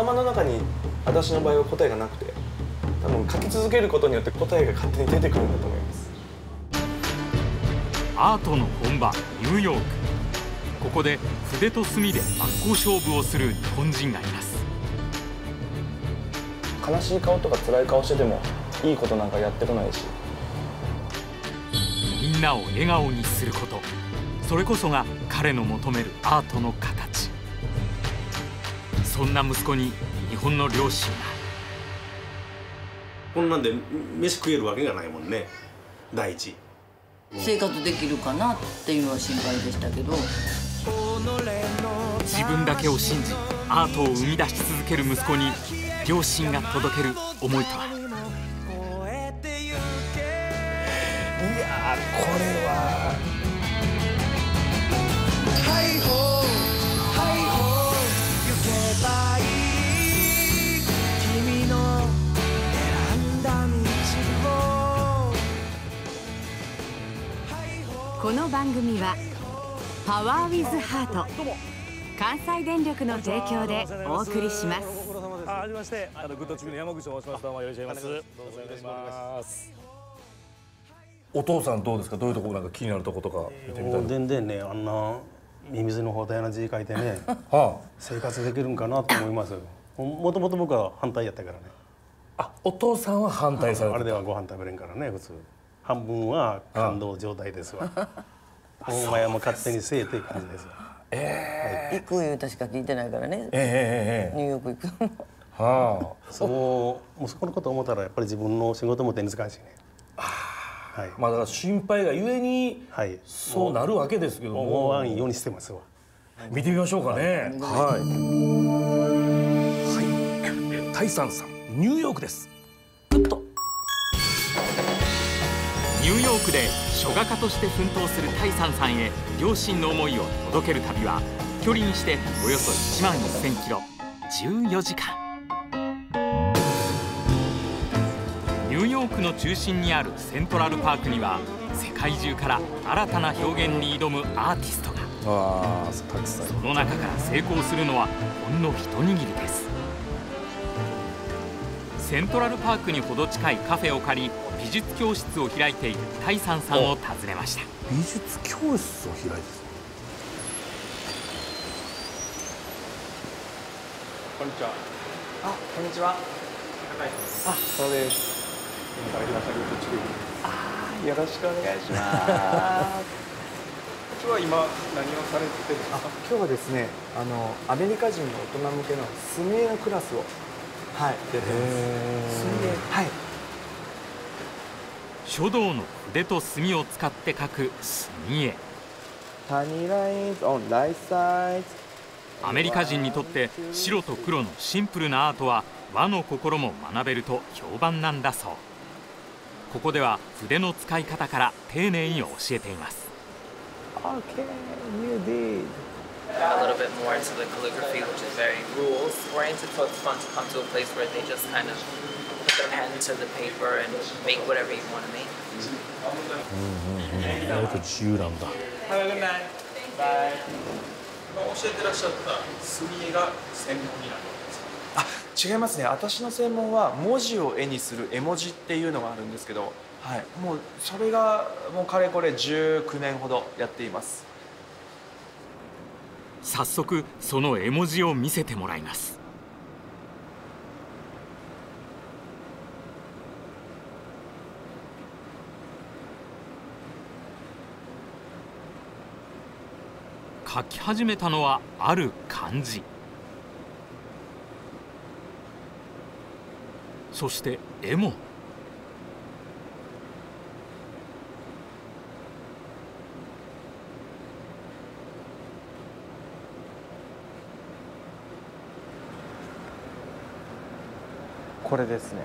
頭の中に私の場合は答えがなくて多分書き続けることによって答えが勝手に出てくるんだと思います。アートの本場ニューヨーク。ここで筆と墨で真っ向勝負をする日本人がいます。悲しい顔とか辛い顔しててもいいことなんかやってこないし。みんなを笑顔にすること。それこそが彼の求めるアートの形そんな息子に日本の両親がこんなんで飯食えるわけがないもんね。第一生活できるかなっていうのは心配でしたけど。自分だけを信じアートを生み出し続ける息子に両親が届ける思いとは。いやこれはこの番組はパワーウィズハート関西電力の提供でお送りします。はじめましてあのグッドチビの山口と申します。どうもよろしくお願いします。どうぞお願いします。お父さんどうですか？どういうところなんか気になるとことか見てみたいな。全然ねあんなミミズの包帯の字書いてね は生活できるんかなと思いますもともと僕は反対やったからね。ああお父さんは反対されてあれではご飯食べれんからね普通半分は感動状態ですわ。お前はもう勝手にせえっていう感じですわ。行く言うたしか聞いてないからね。えええええニューヨーク行くえはそう息子のこと思ったらやっぱり自分の仕事も手につかんしねはい。あまあだから心配がゆえにはい。そうなるわけですけど思もわんようにしてますわ。見てみましょうかね。はい。はい。タイサンさんニューヨークですニューヨークで書画家として奮闘するタイサンさんへ両親の思いを届ける旅は距離にしておよそ1万1000キロ。14時間。ニューヨークの中心にあるセントラルパークには世界中から新たな表現に挑むアーティストが。その中から成功するのはほんの一握りです。セントラルパークにほど近いカフェを借り美術教室を開いているタイサンさんを訪ねました。美術教室を開いてこんにちはあこんにちは。あそうです。あよろしくお願いします。今日は今何をされてるんですか？今日はですねあのアメリカ人の大人向けの墨絵のクラスをはい出てます。墨絵はい書道の筆と墨を使って描く墨絵。アメリカ人にとって白と黒のシンプルなアートは和の心も学べると評判なんだそう。ここでは筆の使い方から丁寧に教えています。Pen to the paper and make whatever you want to make. 意外と自由なんだ Have a good night. Bye. 教えてらっしゃった墨絵が専門になるあ違いますね私の専門は文字を絵にする絵文字っていうのがあるんですけど、はい、もうそれがもうかれこれ19年ほどやっています早速その絵文字を見せてもらいます書き始めたのはある漢字。そして絵も。これですね。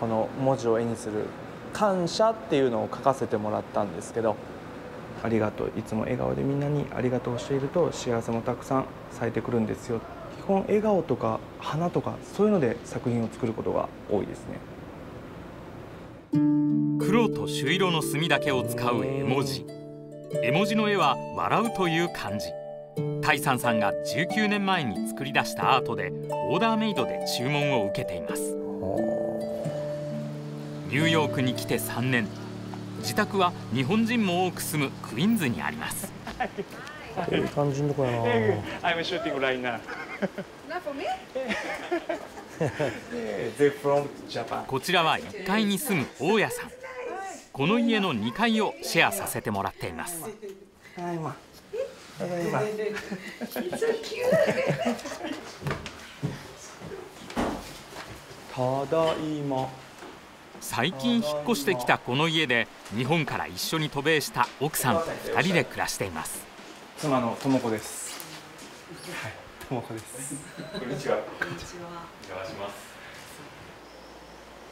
この文字を絵にする「感謝」っていうのを書かせてもらったんですけど「ありがとう。いつも笑顔でみんなにありがとうをしていると幸せもたくさん咲いてくるんですよ」基本笑顔とか花とかそういうので作品を作ることが多いですね。黒と朱色の墨だけを使う絵文字。絵文字の絵は笑うという漢字。タイサンさんが19年前に作り出したアートでオーダーメイドで注文を受けています。ニューヨークに来て3年自宅は日本人も多く住むクイーンズにあります。いい感じのとこやな。I'm shooting right now. They're from Japan. こちらは1階に住む大家さん。この家の2階をシェアさせてもらっています。ただいま最近引っ越してきたこの家で日本から一緒に渡米した奥さんと2人で暮らしています。妻の智子です。はい。智子です。こんにちは。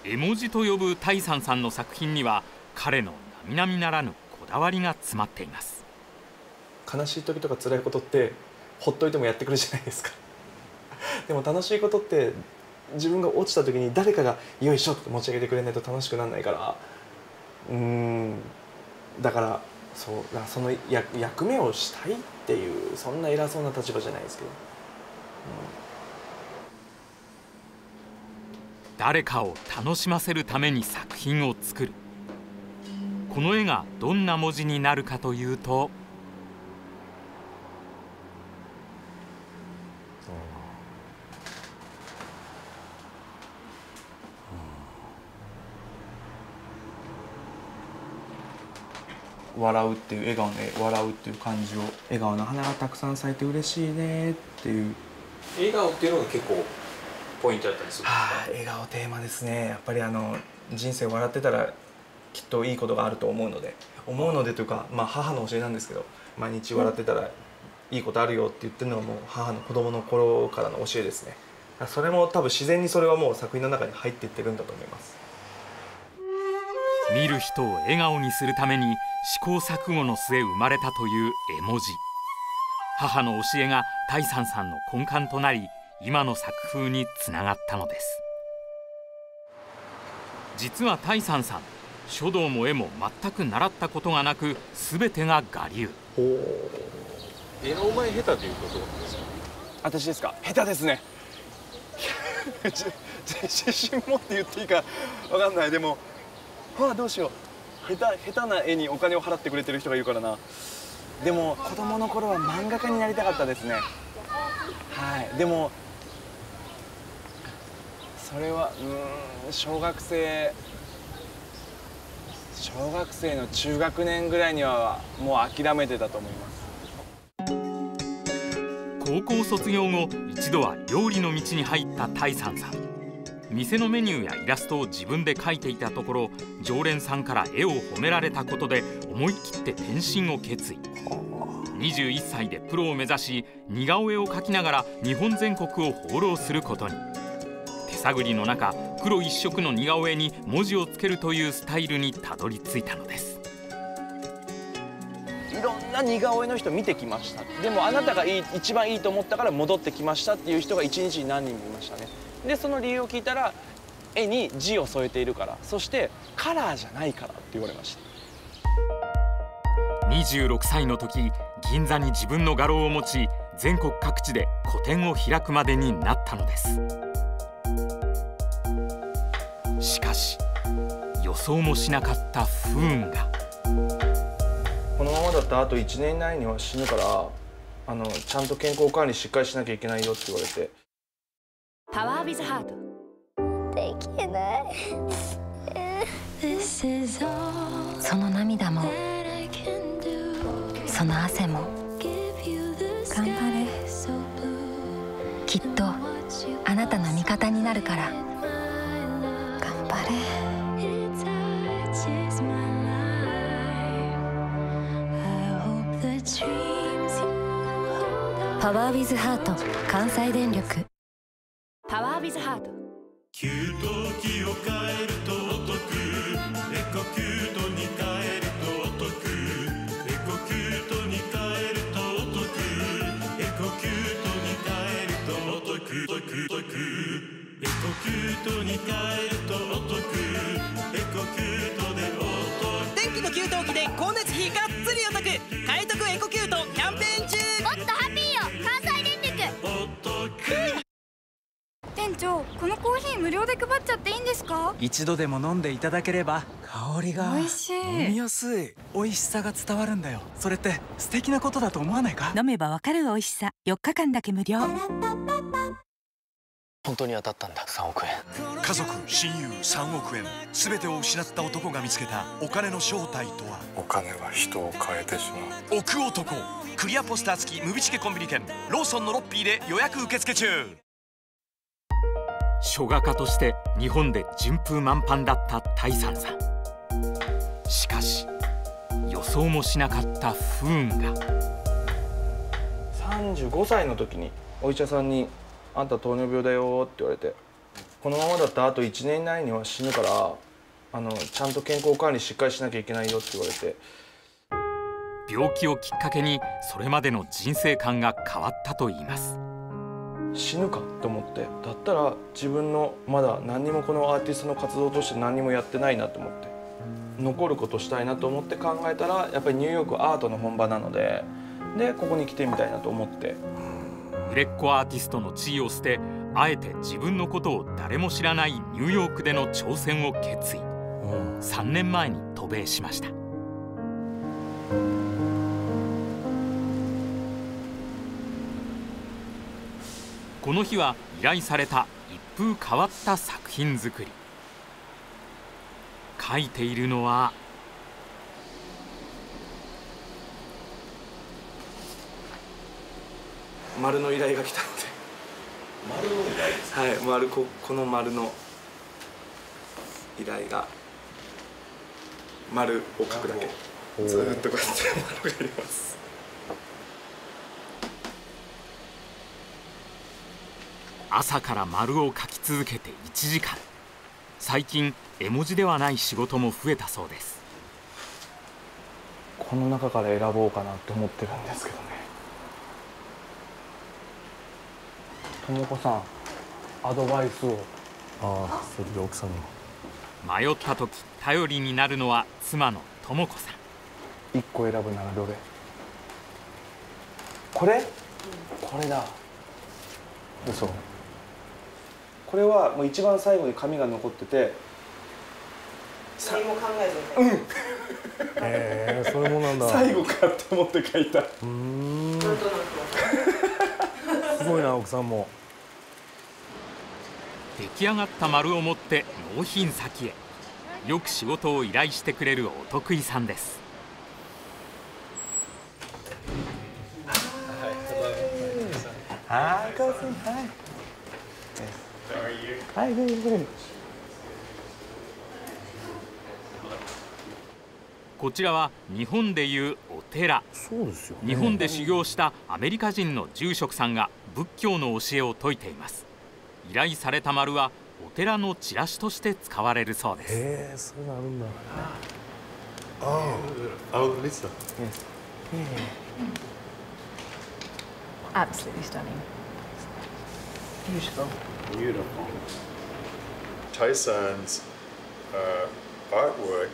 絵文字と呼ぶタイサンさんの作品には彼の並々ならぬこだわりが詰まっています。悲しい時とか辛いことってほっといてもやってくるじゃないですか。でも楽しいことって自分が落ちた時に誰かが「よいしょ」って持ち上げてくれないと楽しくならないから。うーん。だからそうその役役目をしたいっていうそんな偉そうな立場じゃないですけど。誰かを楽しませるために作品を作る。この絵がどんな文字になるかというと笑うっていう笑顔ね笑うっていう感じを笑顔の花がたくさん咲いて嬉しいねっていう。笑顔っていうのが結構ポイントだったりするんですか？はあ笑顔テーマですね。やっぱりあの人生笑ってたらきっといいことがあると思うので。思うのでというか、まあ、母の教えなんですけど毎日笑ってたらいいことあるよって言ってるのはもう母の子供の頃からの教えですね。それも多分自然にそれはもう作品の中に入っていってるんだと思います見る人を笑顔にするために試行錯誤の末生まれたという絵文字。母の教えがタイサンさんの根幹となり今の作風につながったのです。実はタイサンさん書道も絵も全く習ったことがなく全てが我流。絵の前下手ということですか私ですか？下手ですね。自信持って言っていいか分かんない。でもわあどうしよう。下手下手な絵にお金を払ってくれてる人がいるからな。でも子供の頃は漫画家になりたかったですね。はい。でもそれはうーん小学生小学生の中学年ぐらいにはもう諦めてたと思います。高校卒業後一度は料理の道に入ったタイサンさん店のメニューやイラストを自分で描いていたところ常連さんから絵を褒められたことで思い切って転身を決意。21歳でプロを目指し似顔絵を描きながら日本全国を放浪することに。手探りの中黒一色の似顔絵に文字をつけるというスタイルにたどり着いたのです。いろんな似顔絵の人見てきました。でもあなたがいい一番いいと思ったから戻ってきましたっていう人が一日に何人もいましたね。でその理由を聞いたら絵に字を添えているからそしてカラーじゃないからって言われました。26歳の時銀座に自分の画廊を持ち全国各地で個展を開くまでになったのです。しかし予想もしなかった不運が。このままだったらあと1年以内には死ぬからあのちゃんと健康管理しっかりしなきゃいけないよって言われてパワービズハートできない。その涙もその汗も頑張れ。きっとあなたの味方になるから。頑張れ。パワービズハート関西電力パワービズハート給湯器を変え一度でも飲んでいただければ香りが美味しい。飲みやすい美味しさが伝わるんだよ。それって素敵なことだと思わないか？飲めばわかる美味しさ。4日間だけ無料。本当に当たったんだ。3億円。家族親友3億円。全てを失った男が見つけたお金の正体とは？お金は人を変えてしまう。億男。クリアポスター付きムビチケコンビニ券ローソンのロッピーで予約受付中書画家として日本で順風満帆だった大山さん。しかし予想もしなかった不運が。35歳の時にお医者さんに「あんた糖尿病だよ」って言われて「このままだったらあと1年以内には死ぬからあのちゃんと健康管理しっかりしなきゃいけないよ」って言われて。病気をきっかけにそれまでの人生観が変わったといいます死ぬかと思ってだったら自分のまだ何にもこのアーティストの活動として何にもやってないなと思って残ることしたいなと思って考えたらやっぱりニューヨークはアートの本場なのででここに来てみたいなと思って。売れっ子アーティストの地位を捨てあえて自分のことを誰も知らないニューヨークでの挑戦を決意。3年前に渡米しましたこの日は依頼された一風変わった作品作り。描いているのは丸の依頼が来たので。丸の依頼ですはい丸ここの丸の依頼が丸を描くだけ。ずーっとこうやって丸がやります朝から丸を描き続けて1時間。最近絵文字ではない仕事も増えたそうです。この中から選ぼうかなと思ってるんですけどね。ともこさんアドバイスを。ああそれで奥さんに迷った時頼りになるのは妻の智子さん。1個選ぶならどれ？これ？これだ嘘これはもう一番最後に紙が残ってて何も考えずにうん。へえそういうもんなんだ。最後かって思って書いた。うん。なんとなく。すごいな奥さんも。出来上がった丸を持って納品先へ。よく仕事を依頼してくれるお得意さんです。はい、はい、はい、グーグーこちらは日本でいうお寺。そうですよ、日本で修行したアメリカ人の住職さんが仏教の教えを説いています。依頼された丸はお寺のチラシとして使われるそうです。へえそういうのあるんだ。ああ、青リスト。Absolutely stunning. Beautiful. Beautiful. Taisan's uh, artwork,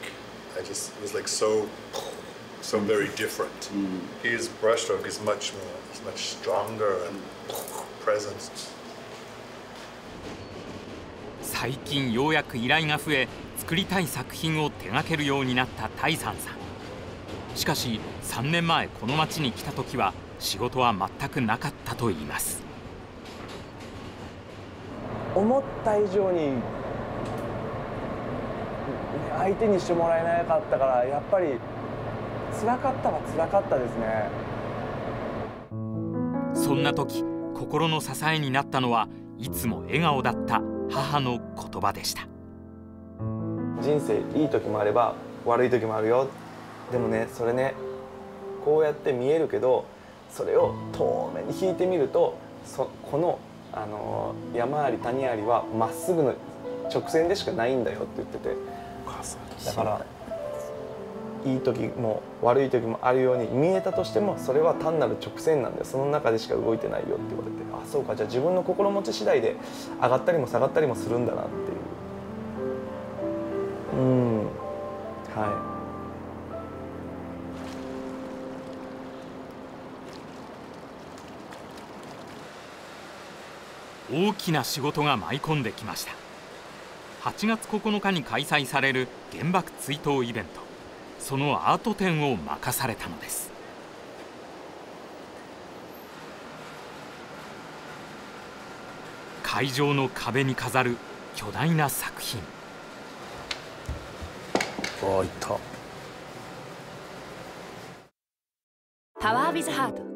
I just was like so, so very different. His brushstroke is much more, is much stronger and present. 最近ようやく依頼が増え作りたい作品を手掛けるようになった大山さんしかし3年前この町に来た時は仕事は全くなかったといいます思った以上にね相手にしてもらえなかったからやっぱり辛かったは辛かったですね。そんな時心の支えになったのはいつも笑顔だった母の言葉でした。人生いい時もあれば悪い時もあるよ。でもねそれねこうやって見えるけどそれを遠目に引いてみるとそこの、あの山あり谷ありはまっすぐの直線でしかないんだよって言ってて。だからいい時も悪い時もあるように見えたとしてもそれは単なる直線なんだよ。その中でしか動いてないよって言われてあそうかじゃあ自分の心持ち次第で上がったりも下がったりもするんだなっていう。うん。は大きな仕事が舞い込んできました。8月9日に開催される原爆追悼イベント。そのアート展を任されたのです。会場の壁に飾る巨大な作品。ああいった。パワービズハート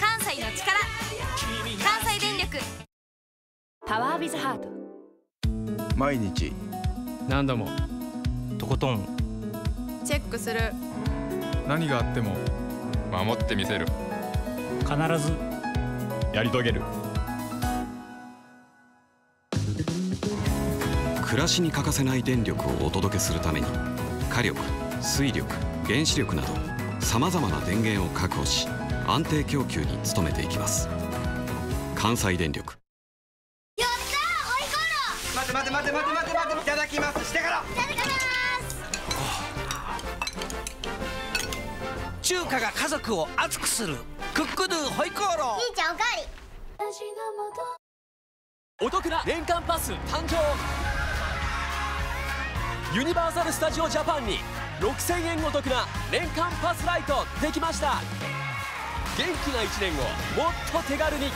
関西の力。関西電力。パワービズハート。毎日。何度も。とことん。チェックする。何があっても。守ってみせる。必ず。やり遂げる。暮らしに欠かせない電力をお届けするために火力水力原子力などさまざまな電源を確保し安定供給に努めていきます。関西電力。待て待て待て待て待て待ていただきます。してから。いただきます中華が家族を熱くする。クックドゥホイコーロー。兄ちゃんおかわり。お得な年間パス誕生。ユニバーサル・スタジオ・ジャパンに6000円お得な年間パスライトできました元気な1年をもっと手軽に。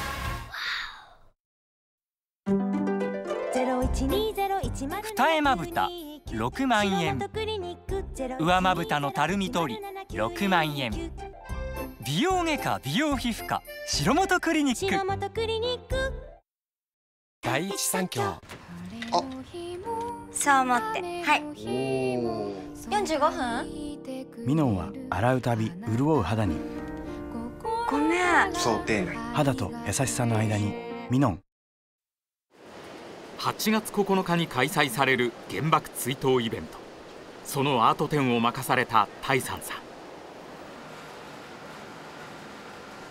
二重まぶた6万円。上まぶたのたるみ取り6万円。美容外科美容皮膚科白本クリニック。第一三共。そう思って。はい。45分。ミノンは洗うたび潤う肌にごめん想定内。肌と優しさの間にミノン。8月9日に開催される原爆追悼イベント。そのアート展を任されたタイサンさん。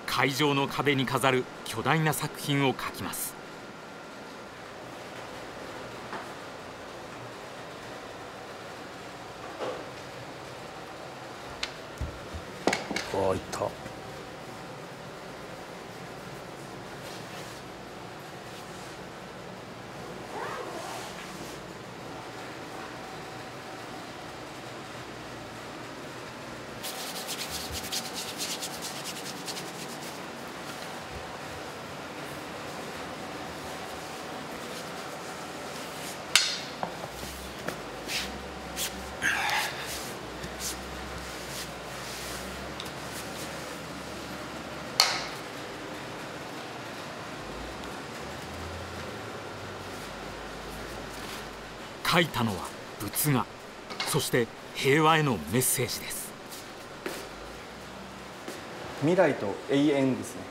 会場の壁に飾る巨大な作品を描きます。あった書いたのは仏画。そして平和へのメッセージです。未来と永遠ですね。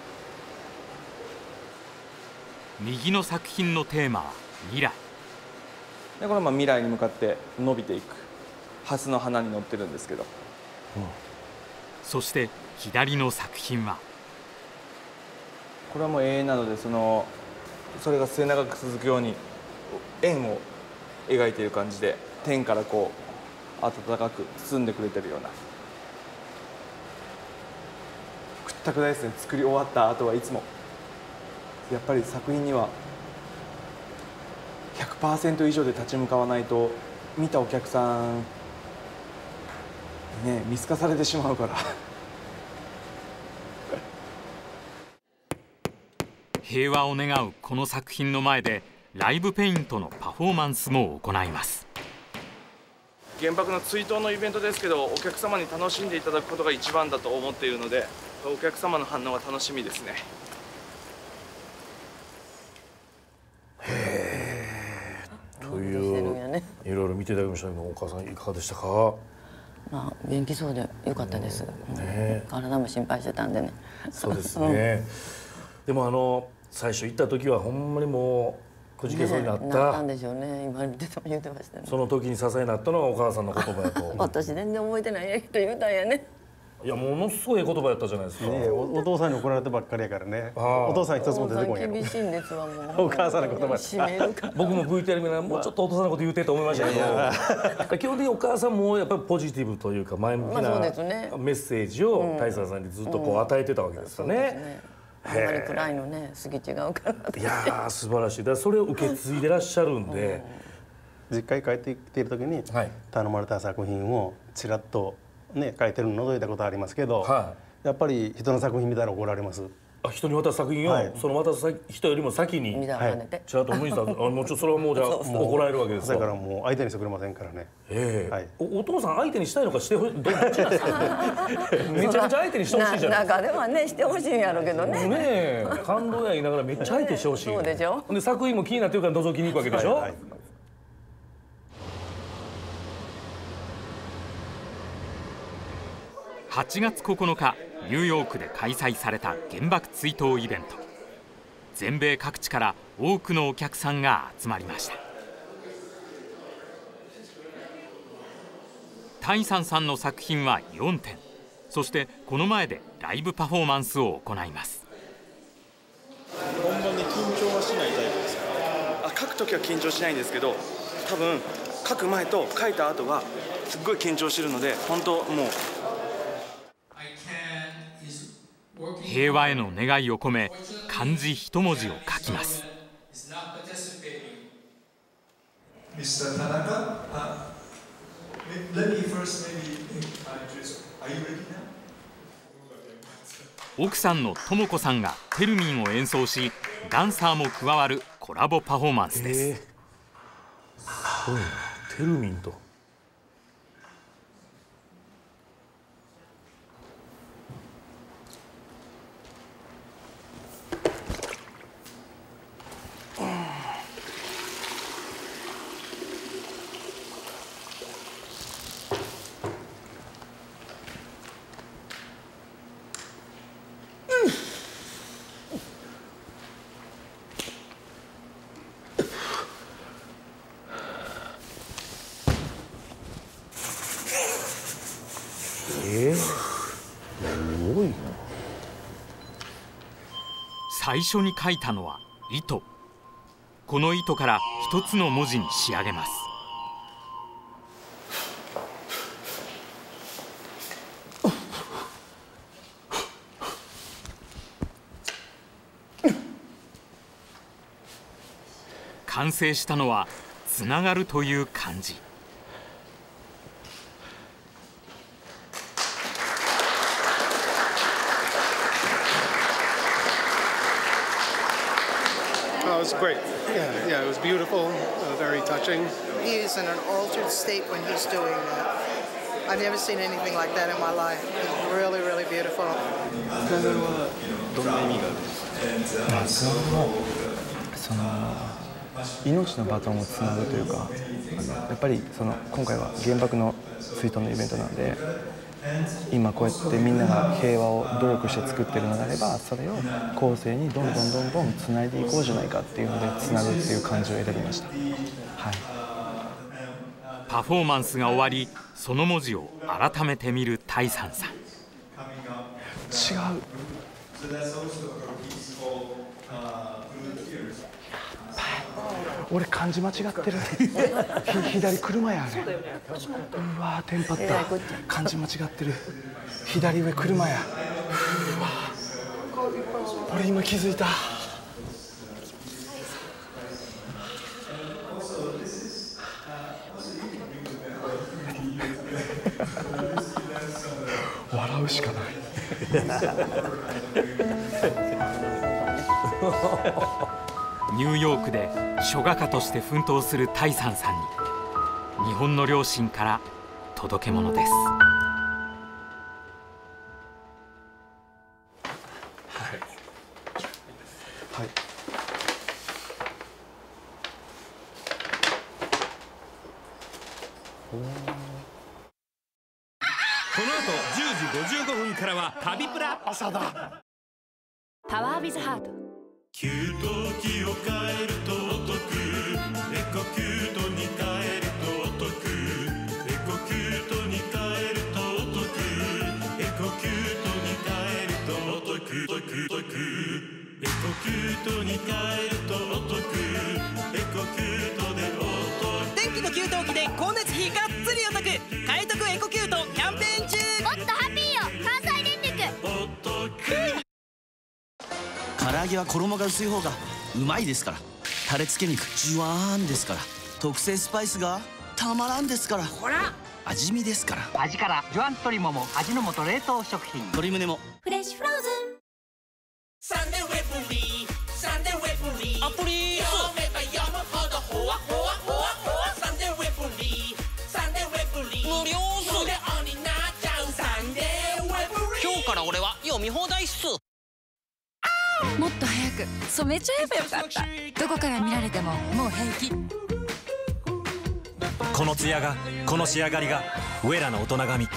右の作品のテーマは未来。でこれはまあ未来に向かって伸びていく。蓮の花に乗ってるんですけど、そして左の作品は？これはもう永遠なのでそのそれが末永く続くように円を描いている感じで天からこう温かく包んでくれてるような。くったくないですね作り終わった後はいつもやっぱり作品には100%以上で立ち向かわないと見たお客さんね見透かされてしまうから。平和を願うこの作品の前でライブペイントのパフォーマンスも行います。原爆の追悼のイベントですけどお客様に楽しんでいただくことが一番だと思っているのでお客様の反応が楽しみですね。といういろいろ見ていただきました。けどお母さんいかがでしたか？まあ元気そうでよかったです、ね。体も心配してたんでね。そうですね、でもあの最初行った時はほんまにもうくじけそうになった,、ねなったんでしょうね。今見てても言ってましたね。その時に支えになったのはお母さんの言葉やと。私全然覚えてないやけど言うたんやね。いやものすごい言葉やったじゃないですか、ね、おお父さんに怒られてばっかりやからね。お父さん一つも出てこんやろ。厳しいんですわもう。お母さんの言葉。僕も VTR 見ながらもうちょっとお父さんのこと言うてと思いましたけど。基本的にお母さんもやっぱりポジティブというか前向きなメッセージを大佐さんにずっとこう与えてたわけですよね。あんまり暗いのねすぎ違うからいやー素晴らしい。だからそれを受け継いでらっしゃるんで、実家に帰ってきている時に頼まれた作品をちらっとね書いてるの覗いたことありますけど、やっぱり人の作品見たら怒られます。あ人に渡す作品を、はい。その渡す人よりも先にちらっと無理したらあもうちょっとそれはもうじゃあ怒られるわけですだからもう相手にしてくれませんからね。ええ。はい。おお父さん相手にしたいのかしてほしい。どどっちなんですか？めちゃめちゃ相手にしてほしいじゃないですか。中ではねしてほしいんやろうけどね。ねえ。感動や言いながらめっちゃ相手してほしい。そうでしょ？で作品も気になってるから覗きに行くわけでしょ、はいはい8月9日ニューヨークで開催された原爆追悼イベント。全米各地から多くのお客さんが集まりました。タイサンさんの作品は4点。そしてこの前でライブパフォーマンスを行います。本番で緊張はしないタイプですか？あ書くときは緊張しないんですけど多分書く前と書いた後がすっごい緊張してるので本当もう平和への願いを込め漢字一文字を書きます。Uh? 奥さんの智子さんがテルミンを演奏しダンサーも加わるコラボパフォーマンスです、すごいなテルミンと最初に書いたのは糸。この糸から一つの文字に仕上げます。完成したのはつながるという漢字。Was great. Yeah, yeah, it was beautiful, uh, very touching. He's in an altered state when he's doing that. I've never seen anything like that in my life. It's really, really beautiful. その命のバトンをつなぐというかあのやっぱりその今回は原爆の追悼のイベントなんで今こうやってみんなが平和を努力して作ってるのであればそれを後世にどんどんどんどんつないでいこうじゃないかっていうのでつなぐっていう感じを選びました。はい。パフォーマンスが終わりその文字を改めて見るタイサンさん。違う俺漢字間違ってる。ひ左車やあれ。うわーテンパった。漢字間違ってる。左上車や。うわ俺今気づいた。uh. 笑うしかない ニューヨークで書画家として奮闘するタイサンさんに日本の両親から届け物です。揚げは衣が薄い方がうまいですから。タレ付け肉ジュワーンですから。特製スパイスがたまらんですから。ほら！味見ですから。味からジュワン鶏もも味の素冷凍食品。鶏胸も。フレッシュフローズンく。染めちゃえばよかった。どこから見られてももう平気。このツヤがこの仕上がりがウェラの大人髪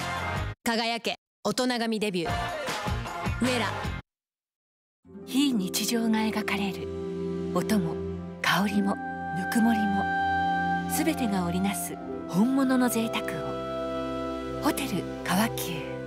輝け大人髪デビュー。ウェラ。非日常が描かれる。音も香りもぬくもりも全てが織りなす本物の贅沢を。ホテル川急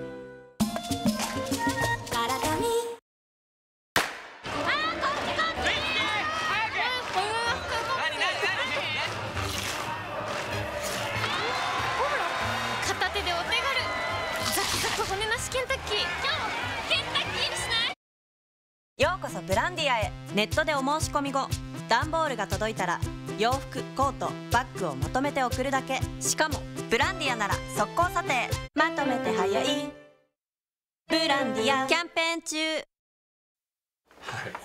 ネットでお申し込み後段ボールが届いたら洋服コートバッグをまとめて送るだけ。しかもブランディアなら速攻査定。まとめて早い。ブランディアキャンペーン中。はい。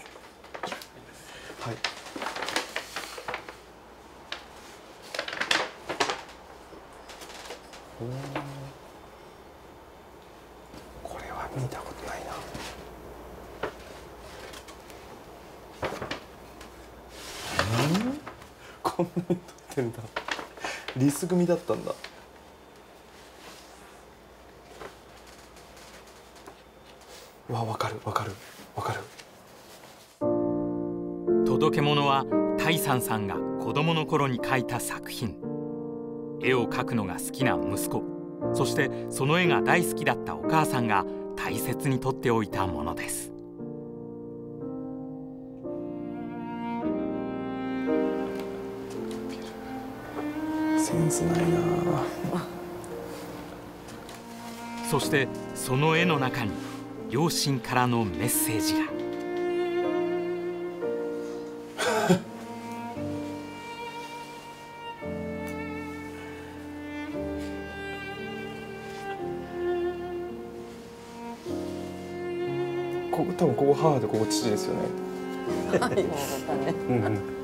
これは見たことないなうんこんなに撮ってんだ。リス組だったんだ。うわわかるわかるわかる。届け物はタイサンさんが子供の頃に描いた作品。絵を描くのが好きな息子。そしてその絵が大好きだったお母さんが大切に取っておいたものです。ンスないな。そしてその絵の中に両親からのメッセージが。ここ多分ここ母でここ父ですよね。うんうん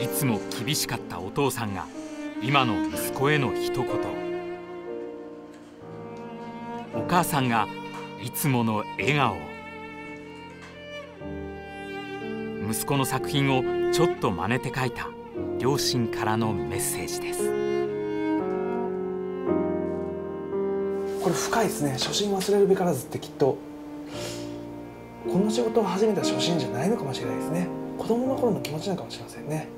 いつも厳しかったお父さんが今の息子への一言。お母さんがいつもの笑顔。息子の作品をちょっと真似て描いた両親からのメッセージです。これ深いですね。初心忘れるべからずってきっと。この仕事を始めた初心じゃないのかもしれないですね。子供の頃の気持ちなのかもしれませんね。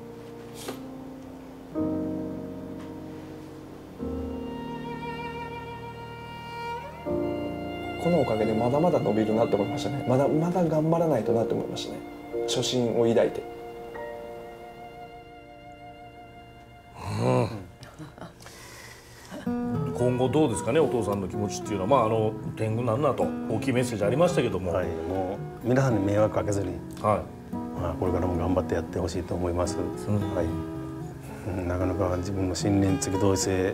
だまだ伸びるなって思いましたね。まだまだ頑張らないとなって思いましたね。初心を抱いて。今後どうですかねお父さんの気持ちっていうのは。まああの天狗なんなと大きいメッセージありましたけども、はい、もう皆さんに迷惑かけずに、はい。まあ、これからも頑張ってやってほしいと思います、はい。うん、なかなか自分の信念付き同性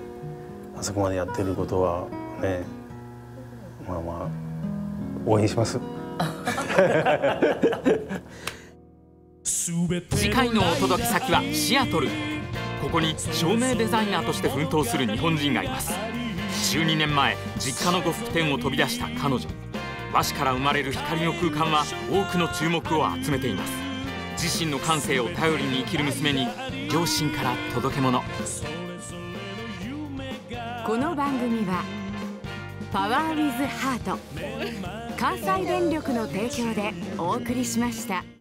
あそこまでやってることはねまあまあ応援します。次回のお届け先はシアトル。ここに照明デザイナーとして奮闘する日本人がいます。12年前実家の呉服店を飛び出した彼女。和紙から生まれる光の空間は多くの注目を集めています。自身の感性を頼りに生きる娘に両親から届け物。この番組はパワーウィズハート関西電力の提供でお送りしました。